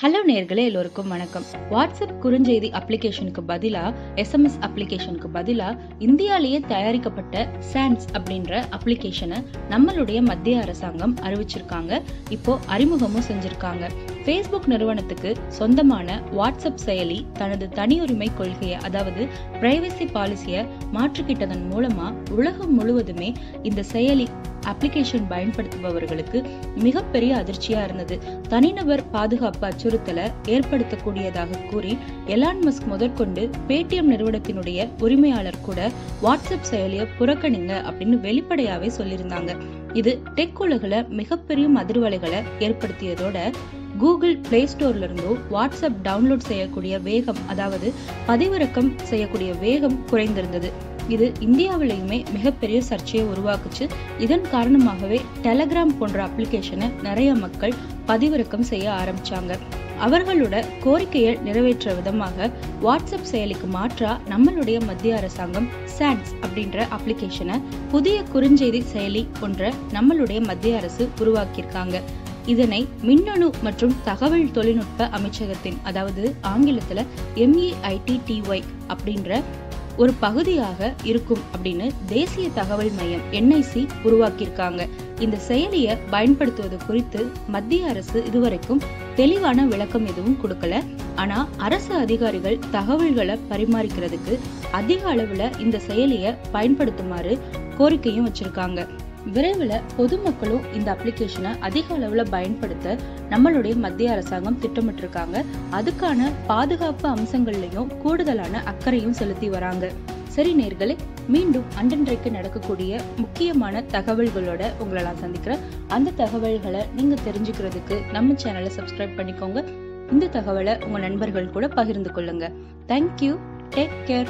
Hello நேர்களே எல்லோருக்கும் வணக்கம். வாட்ஸ்அப் குறுஞ்செய்தி அப்ளிகேஷனுக்கு பதிலாக எஸ்எம்எஸ் அப்ளிகேஷனுக்கு பதிலாக இந்தியாலேயே தயாரிக்கப்பட்ட சான்ஸ் அப்படின்ற அப்ளிகேஷனை நம்மளுடைய மத்திய அரசாங்கம் அறிவிச்சிருக்காங்க. இப்போ அறிமுகமும் செஞ்சிருக்காங்க. ஃபேஸ்புக் நிறுவனத்துக்கு சொந்தமான வாட்ஸ்அப் செயலி தனது தனியுரிமை கொள்கையை அதாவது பிரைவசி பாலிசியை மாற்றிக்கிட்டதன் மூலமா உலகம் முழுவதுமே இந்த செயலி அப்ளிகேஷன் பயன்படுத்துபவர்களுக்கு மிகப்பெரிய அதிர்ச்சியா இருந்தது. தனிநபர் பாதுகாப்பு அச்சுறுத்தலை ஏற்படுத்தக்கூடியதாக கூறி எலான் மஸ்க் முதற்கொண்டு பேடிஎம் நிறுவனத்தினுடைய உரிமையாளர் கூட வாட்ஸ்அப் செயலியை புறக்கணிங்க அப்படின்னு வெளிப்படையாவே சொல்லியிருந்தாங்க. இது டெக் உலகில் மிகப்பெரிய அதிர்வலைகளை ஏற்படுத்தியதோட கூகுள் பிளே ஸ்டோர்ல இருந்தோ வாட்ஸ்அப் டவுன்லோட் செய்யக்கூடிய வேகம் அதாவது பதிவிறக்கம் செய்யக்கூடிய வேகம் குறைந்திருந்தது. இது இந்தியாவிலையுமே மிகப்பெரிய சர்ச்சையை உருவாக்குச்சு. இதன் காரணமாகவே டெலகிராம் போன்ற அப்ளிகேஷனை நிறைய மக்கள் பதிவிறக்கம் செய்ய ஆரம்பிச்சாங்க. அவர்களோட கோரிக்கையை நிறைவேற்ற விதமாக வாட்ஸ்அப் செயலிக்கு மாற்றா நம்மளுடைய மத்திய அரசாங்கம் சாட்ஸ் அப்படின்ற அப்ளிகேஷனை புதிய குறுஞ்செய்தி செயலி போன்ற நம்மளுடைய மத்திய அரசு உருவாக்கியிருக்காங்க. இதனை மின்னணு மற்றும் தகவல் தொழில்நுட்ப அமைச்சகத்தின் அதாவது ஆங்கிலத்துல எம்இஐடிடிஒய் அப்படின்ற ஒரு பகுதியாக இருக்கும் அப்படின்னு தேசிய தகவல் மையம் என்ஐசி உருவாக்கியிருக்காங்க. இந்த செயலியை பயன்படுத்துவது குறித்து மத்திய அரசு இதுவரைக்கும் தெளிவான விளக்கம் எதுவும் கொடுக்கல. ஆனா அரசு அதிகாரிகள் தகவல்களை பரிமாறிக்கிறதுக்கு அதிக அளவுல இந்த செயலியை பயன்படுத்துமாறு கோரிக்கையும் வச்சிருக்காங்க. விரைவில் பொதுமக்களும் இந்த அப்ளிகேஷனை அதிக அளவில் பயன்படுத்த நம்மளுடைய மத்திய அரசாங்கம் திட்டமிட்டிருக்காங்க. அதுக்கான பாதுகாப்பு அம்சங்கள்லையும் கூடுதலான அக்கறையும் செலுத்தி வராங்க. சரி நேர்களே மீண்டும் அன்றன்றைக்கு நடக்கக்கூடிய முக்கியமான தகவல்களோட உங்களை நான் சந்திக்கிறேன். அந்த தகவல்களை நீங்கள் தெரிஞ்சுக்கிறதுக்கு நம்ம சேனலை சப்ஸ்கிரைப் பண்ணிக்கோங்க. இந்த தகவலை உங்கள் நண்பர்கள் கூட பகிர்ந்து கொள்ளுங்க. Thank you take care